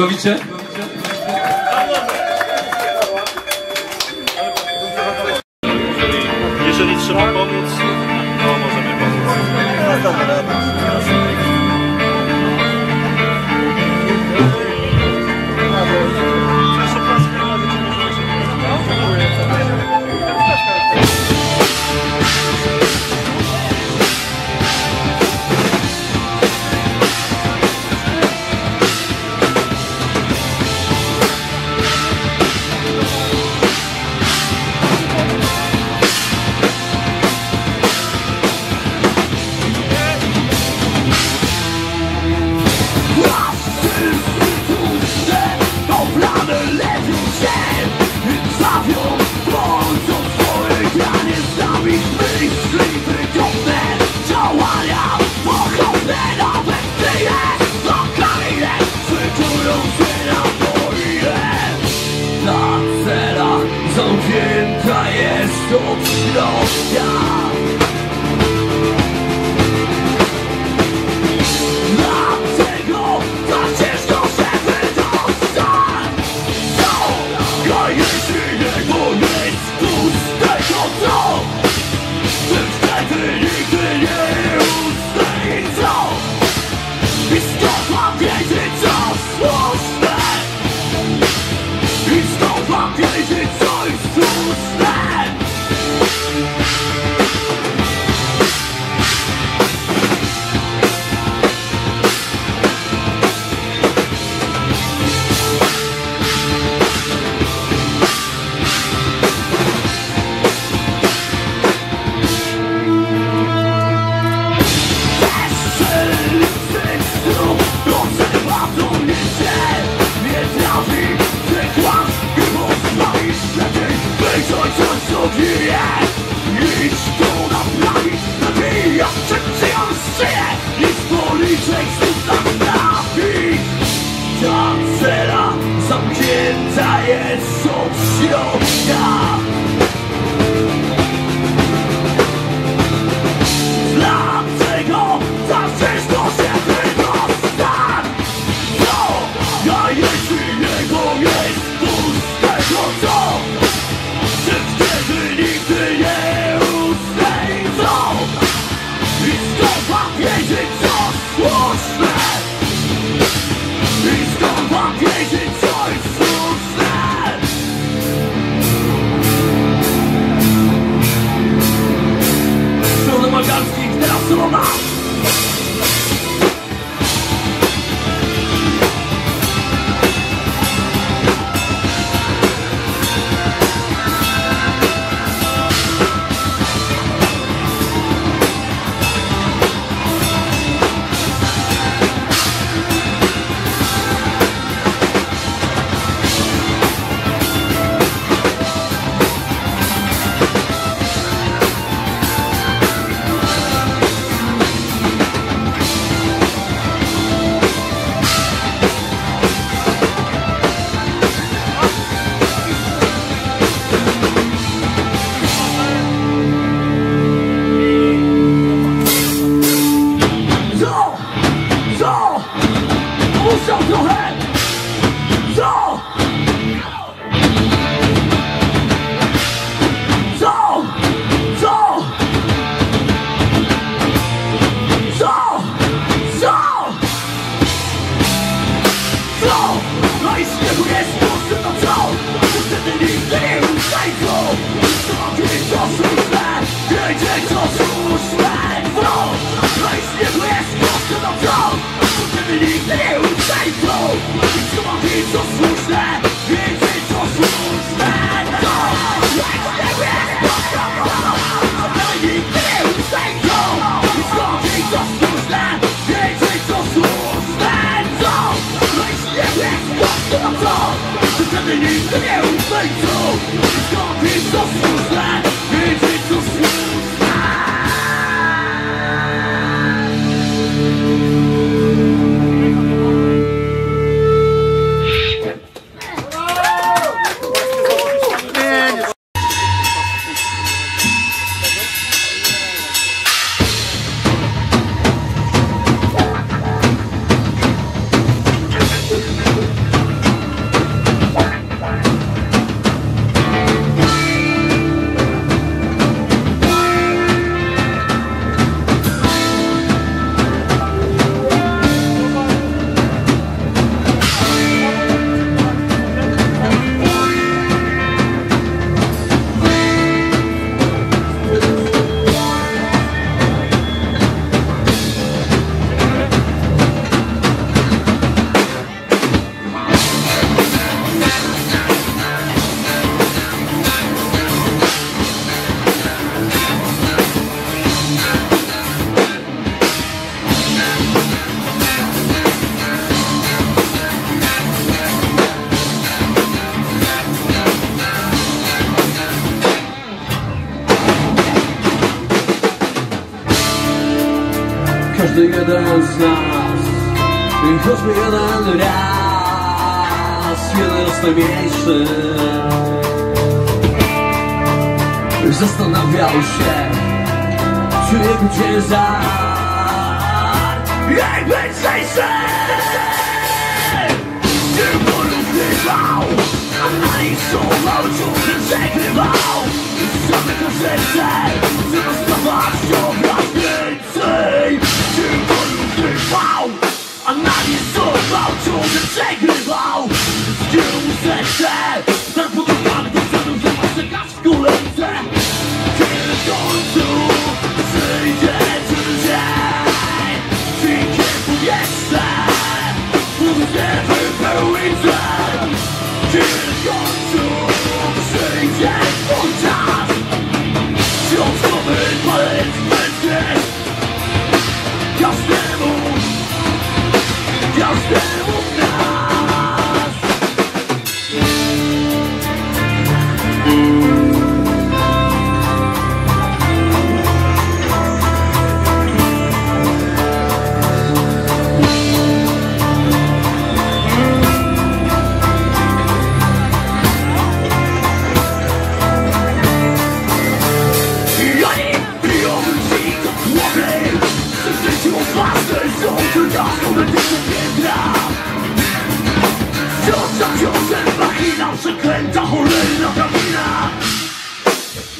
bawicie? Jeżeli trzeba pomóc, No! Listen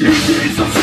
It is a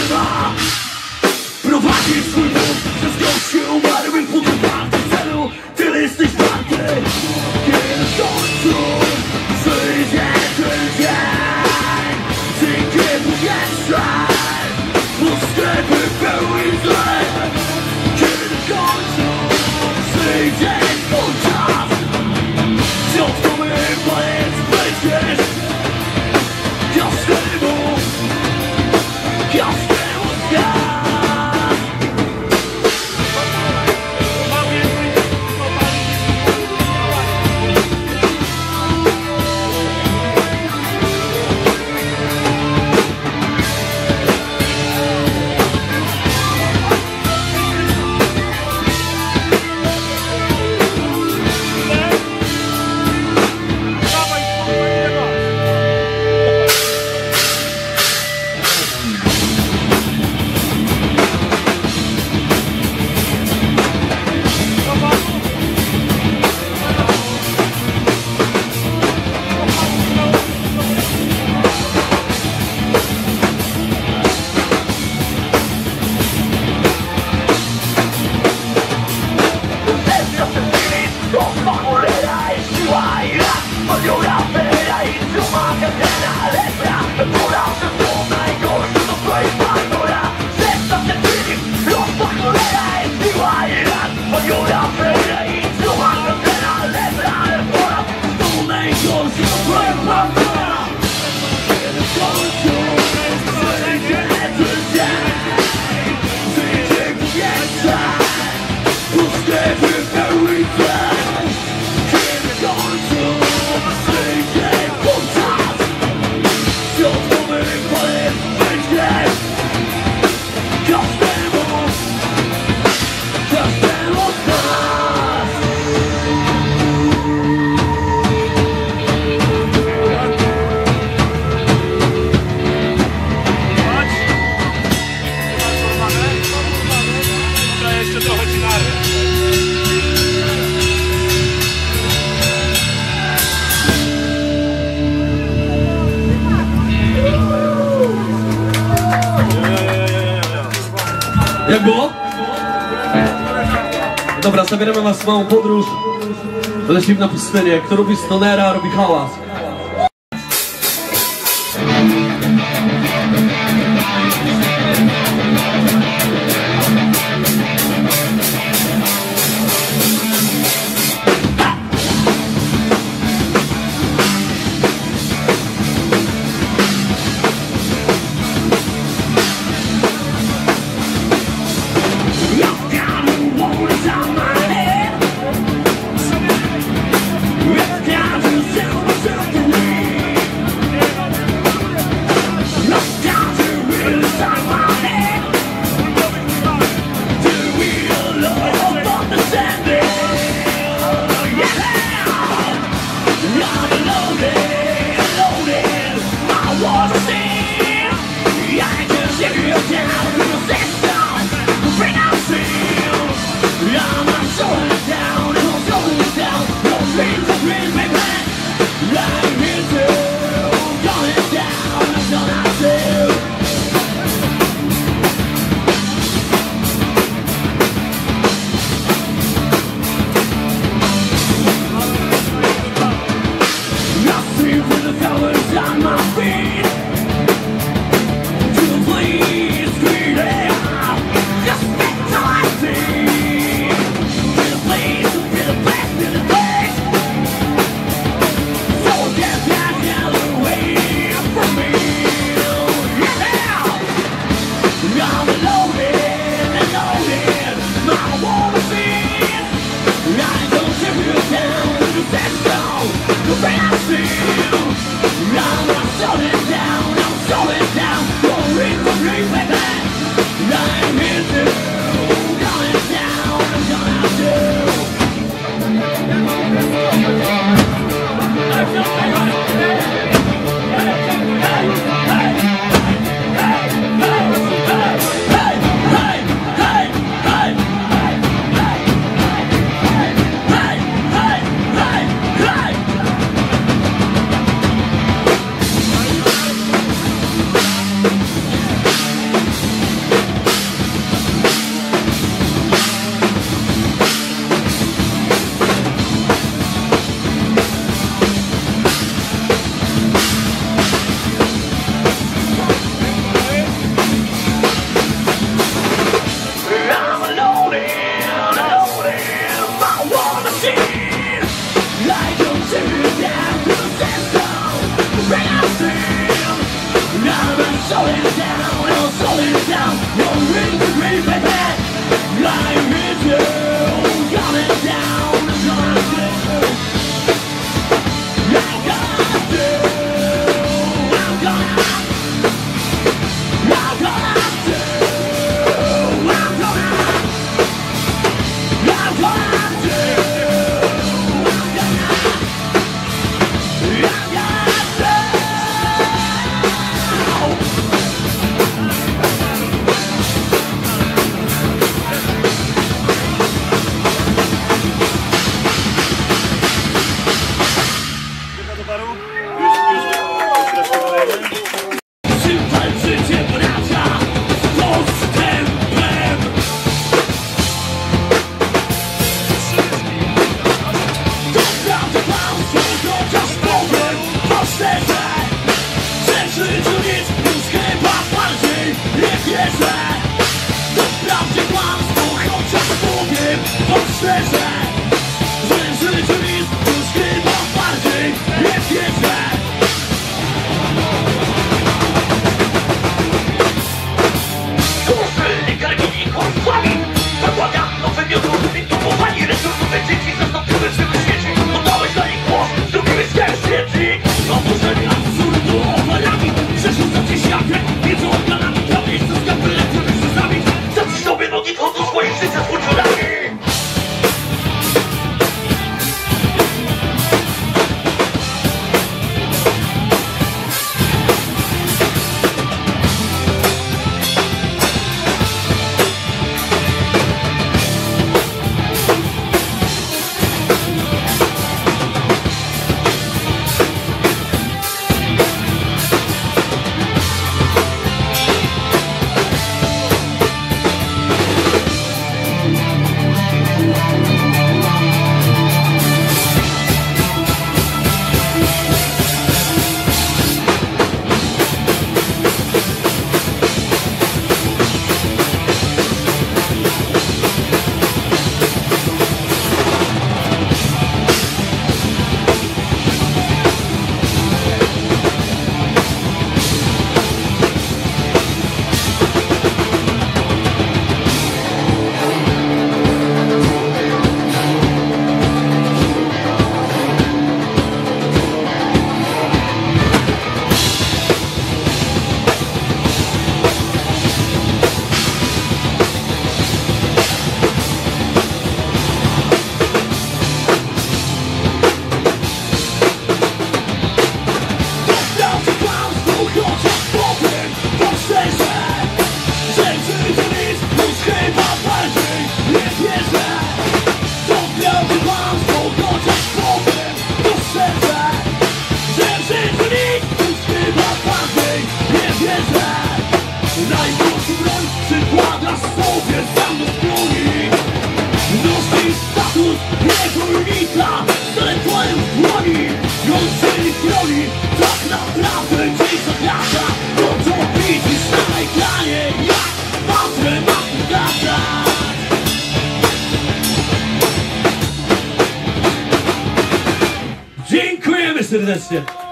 Jak było? Dobra, zabieramy was w małą podróż. Lecimy na pustynię. Kto robi stonera, robi hałas. przykładasz sobie sam do skóry Nosisz status niewolnika Zaledwoje w dłoni On cię nie chroni Tak naprawdę dzisiejsza klasa To co widzisz na ekranie Jak patrzę na pokazać Dziękujemy serdecznie.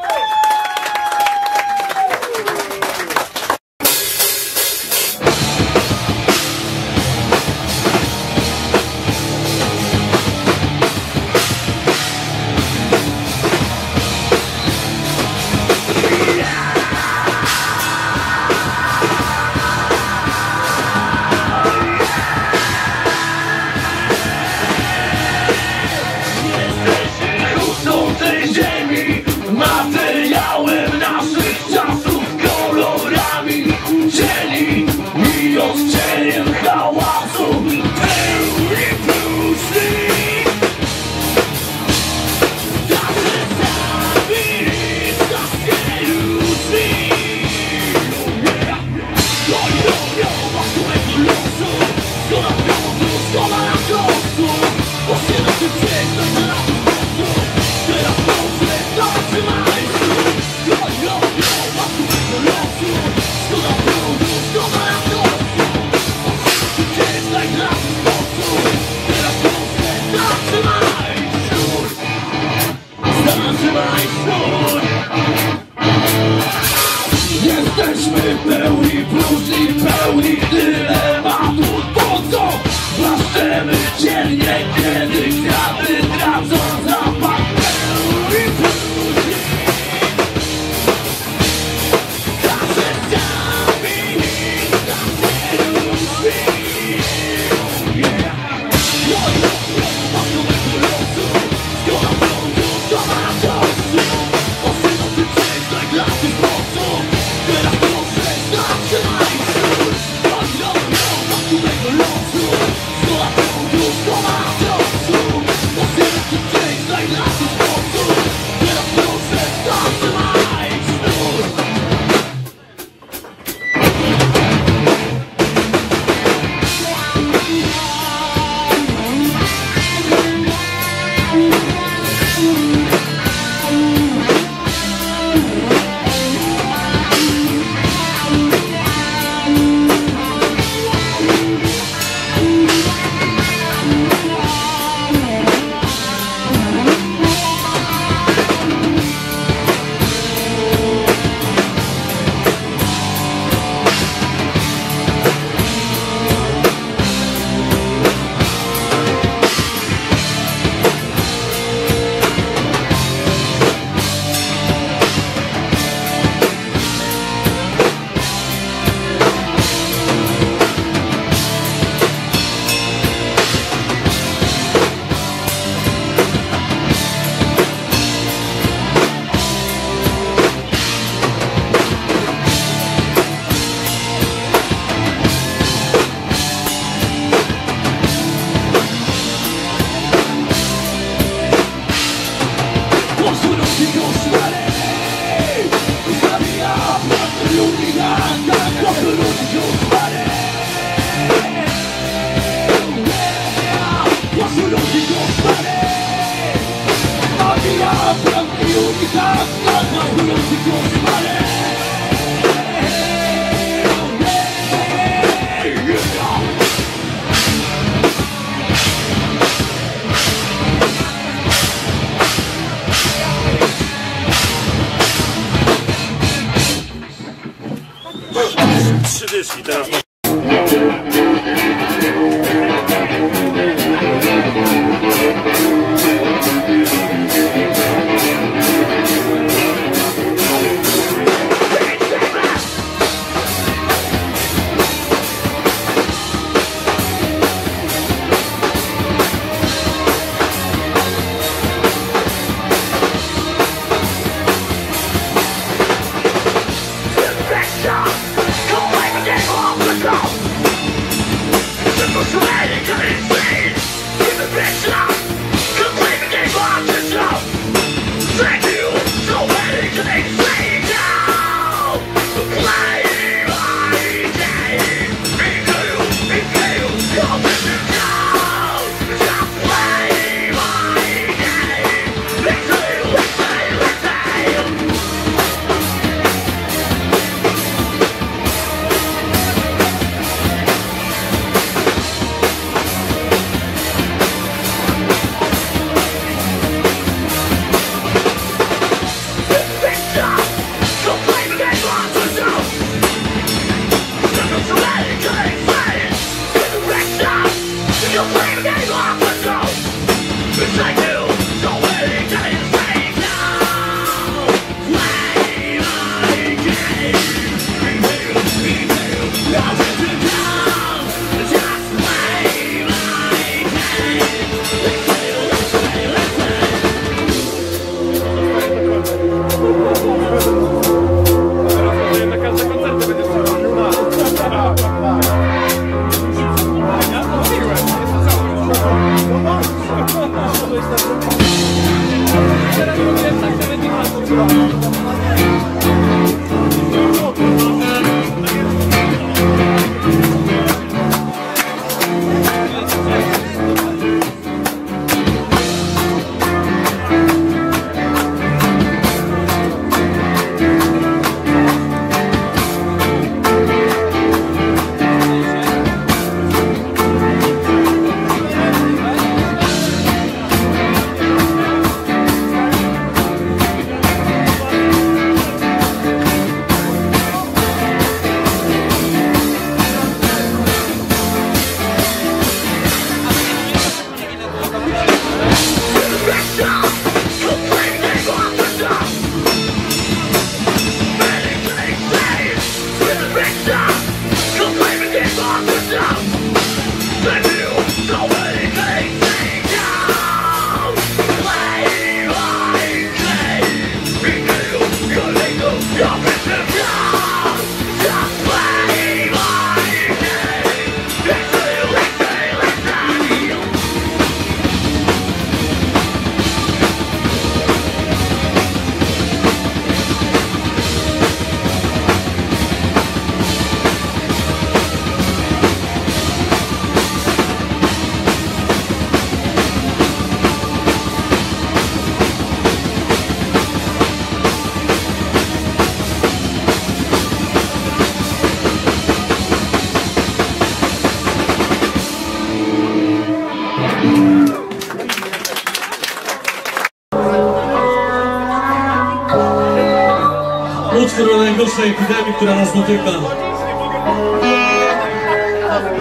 Najgorszej epidemii, która nas dotyka.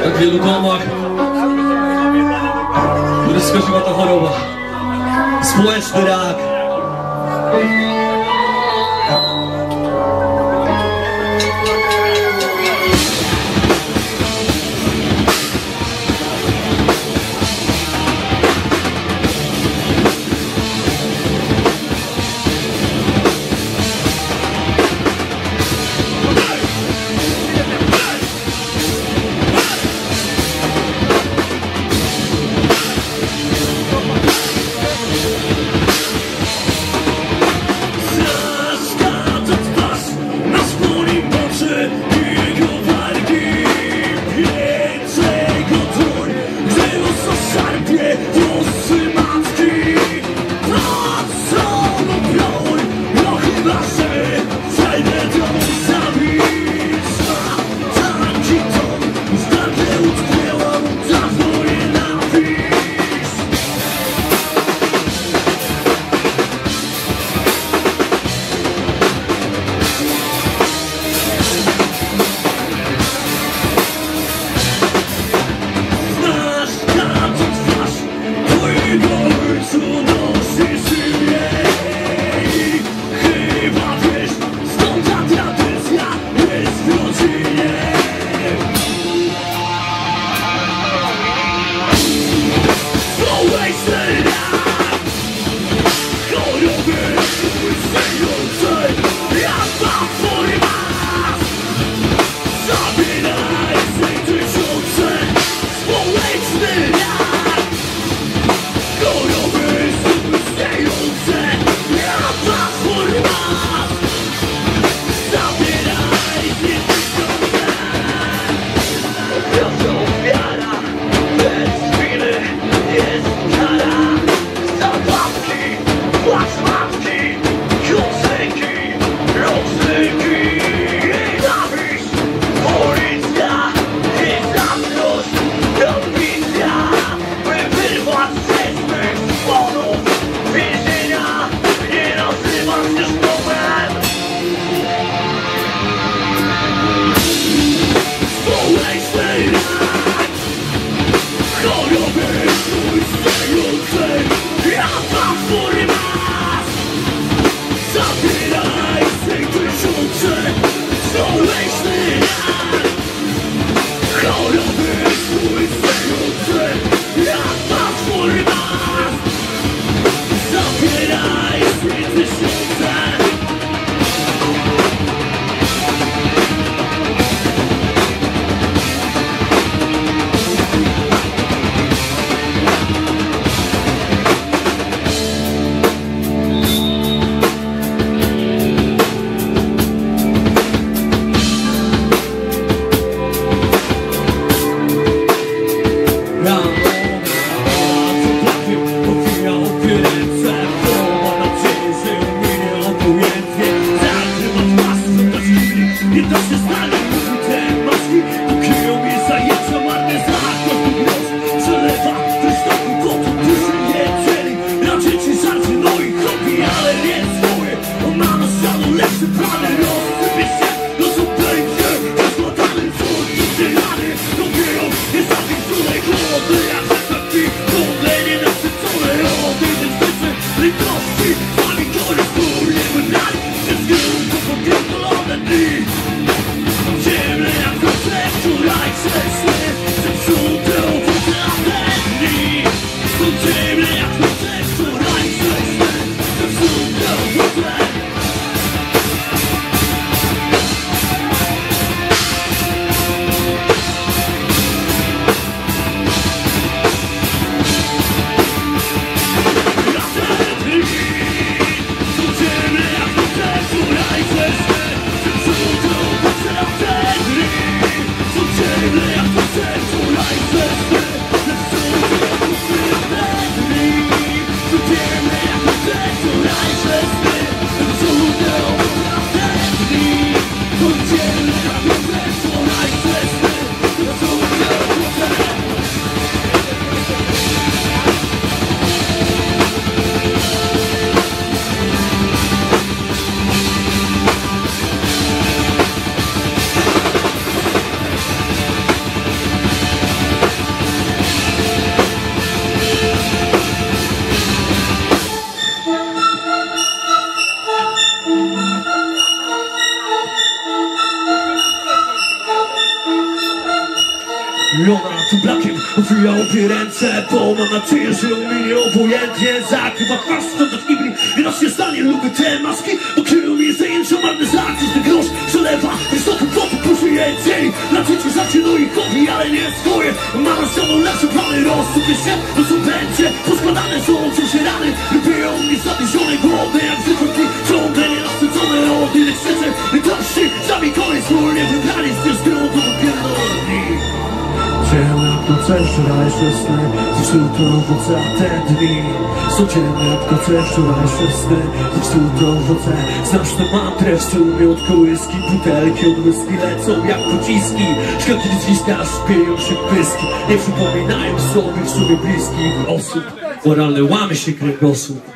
W wielu domach, skończyła ta choroba. Społeczny rak. Swoje Mam na ścianą lepsze plany, rozsypie się To co będzie, poskładane Ciemne jak noce wczorajsze sny Zniszczył to owoce, a te dni Są ciemne jak noce wczorajsze sny Zniszczył to owoce Znasz tę mantrę w sumie od kołyski. Butelki od whisky lecą jak pociski. Szklanki zwiska, śpieją się pyski. Nie przypominają sobie w sumie bliskich osób. Moralny łamy się kręgosłup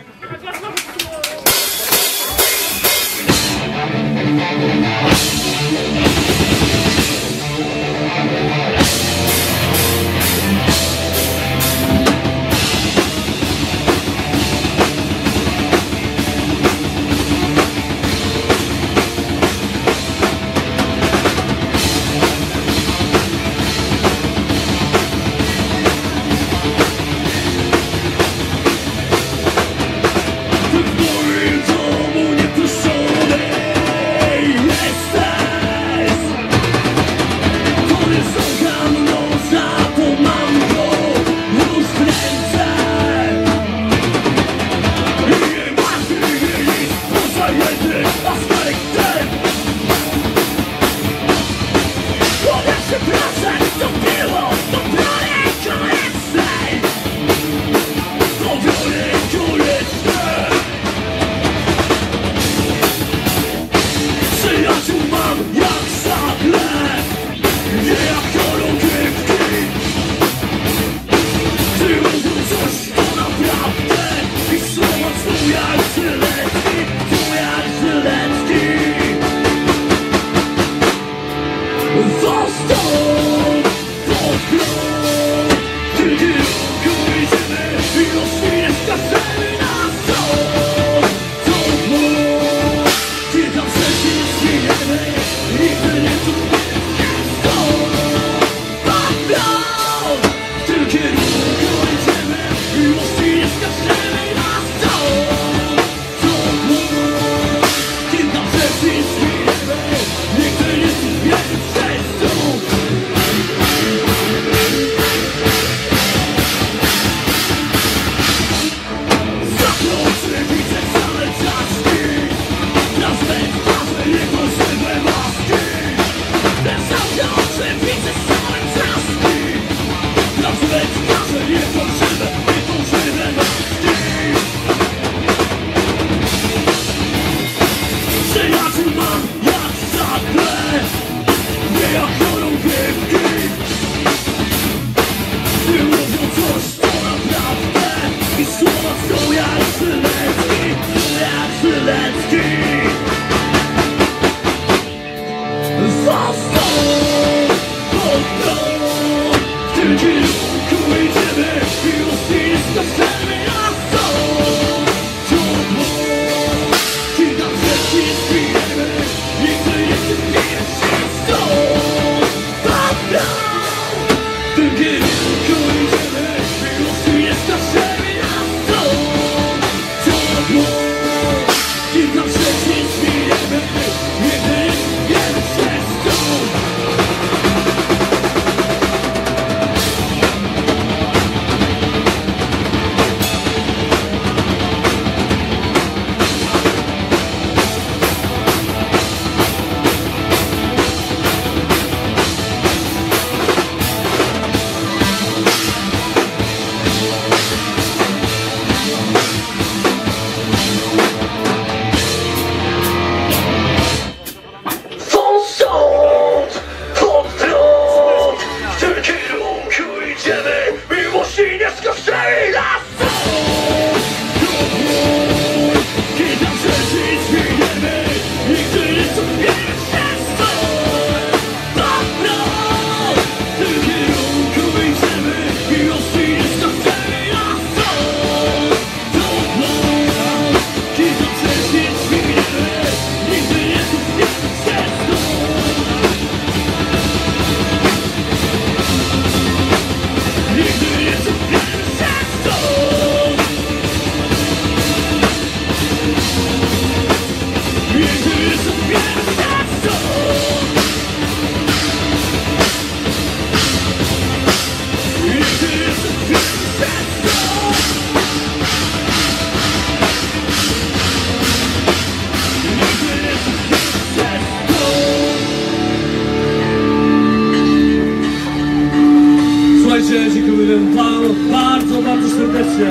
ludzie, dzień Panu bardzo, bardzo serdecznie.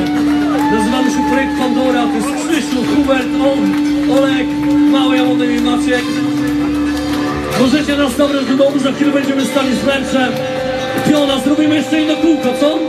Nazywamy się Projekt Pandora, to jest Krzysiu, Hubert, On, Olek, Mały, ja mam imię Maciek. Możecie nas zabrać do domu, za chwilę będziemy stali z męczem. Piona, zrobimy jeszcze inne kółko, co?